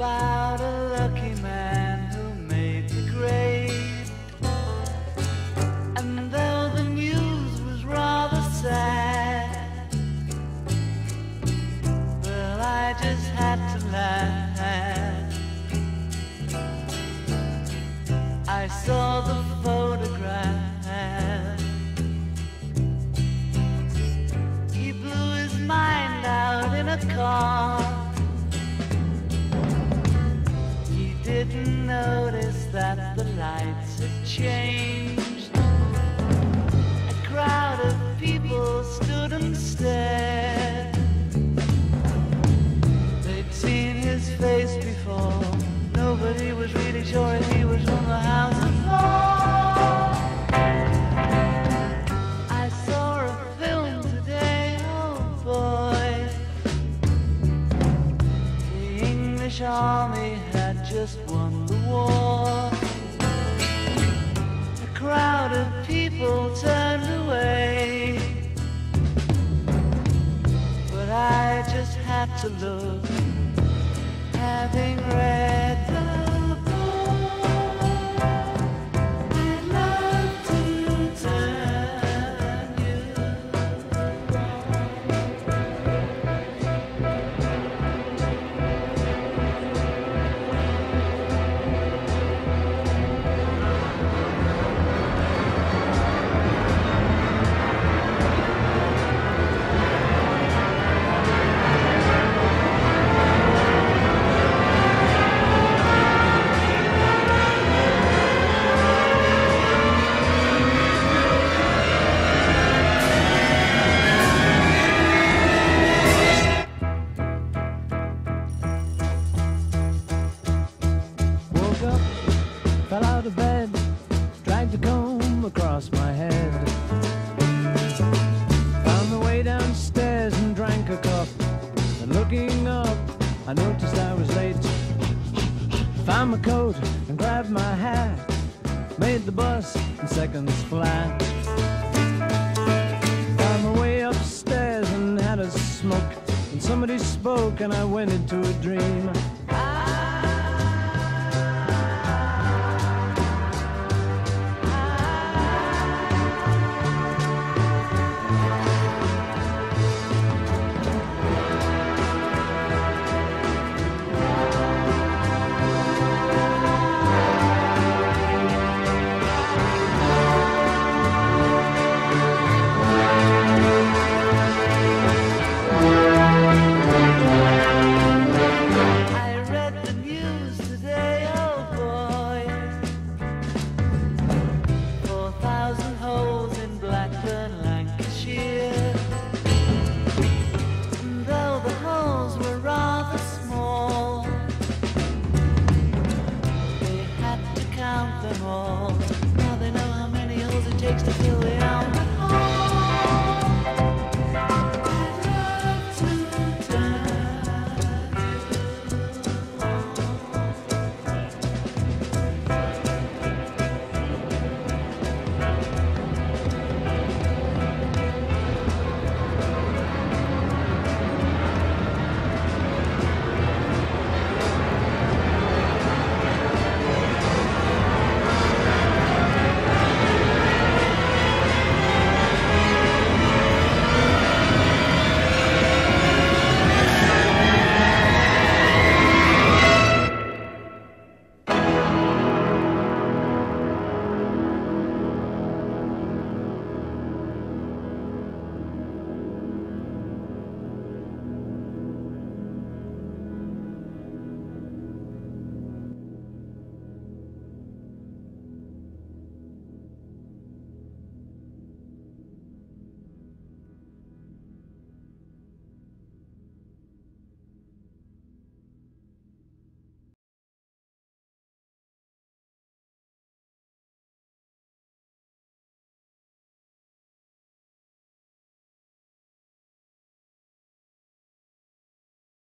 about a lucky man who made the grade. And though the news was rather sad, well, I just had to laugh. I saw the photograph. He blew his mind out in a car. That the lights had changed. A crowd of people stood and stared. They'd seen his face before. Nobody was really sure he was from the house before. I saw a film today, oh boy. The English army just won the war. A crowd of people turned away. But I just had to look, having fell out of bed, dragged a comb across my head. Found my way downstairs and drank a cup. And looking up, I noticed I was late. Found my coat and grabbed my hat. Made the bus in seconds flat. Found my way upstairs and had a smoke. And somebody spoke and I went into a dream. something more. Now they know how many holes it takes to fill